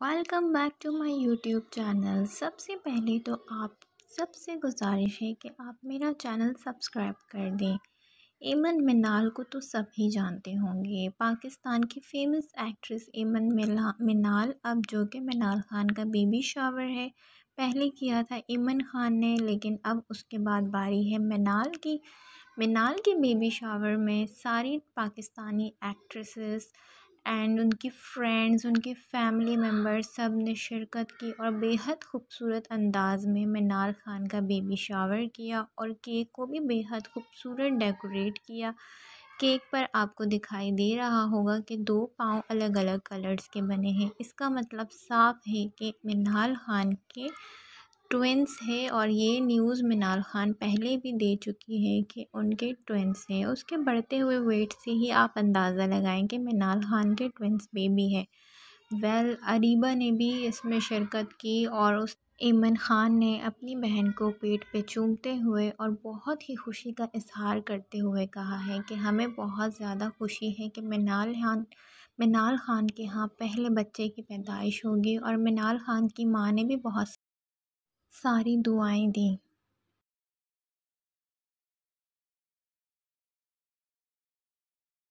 Welcome back to my YouTube channel سب سے پہلے تو آپ سب سے گزارش ہے کہ آپ میرا چینل سبسکرائب کر دیں ایمن منال کو تو سب ہی جانتے ہوں گے پاکستان کی فیمس ایکٹریس ایمن منال اب جو کہ منال خان کا بیبی شاور ہے پہلے کیا تھا ایمن خان نے لیکن اب اس کے بعد باری ہے منال کی منال کے بیبی شاور میں ساری پاکستانی ایکٹریسز اینڈ ان کی فرینڈز ان کی فیملی ممبر سب نے شرکت کی اور بیحد خوبصورت انداز میں منال خان کا بیبی شاور کیا اور کیک کو بھی بیحد خوبصورت ڈیکوریٹ کیا۔ کیک پر آپ کو دکھائی دے رہا ہوگا کہ دو پاؤں الگ الگ کلرز کے بنے ہیں۔ اس کا مطلب صاف ہے کہ منال خان کے ٹوینس ہے اور یہ نیوز منال خان پہلے بھی دے چکی ہے کہ ان کے ٹوینس ہیں۔ اس کے بڑھتے ہوئے ویٹ سے ہی آپ اندازہ لگائیں کہ منال خان کے ٹوینس بیبی ہے ویل اریبا نے بھی اس میں شرکت کی اور اس ایمن خان نے اپنی بہن کو پیٹ پہ چومتے ہوئے اور بہت ہی خوشی کا اظہار کرتے ہوئے کہا ہے کہ ہمیں بہت زیادہ خوشی ہے کہ منال خان منال خان کے ہاں پہلے بچے کی پیدائش ہوگی اور منال خان کی ماں نے بھی بہت ساری دعائیں دیں۔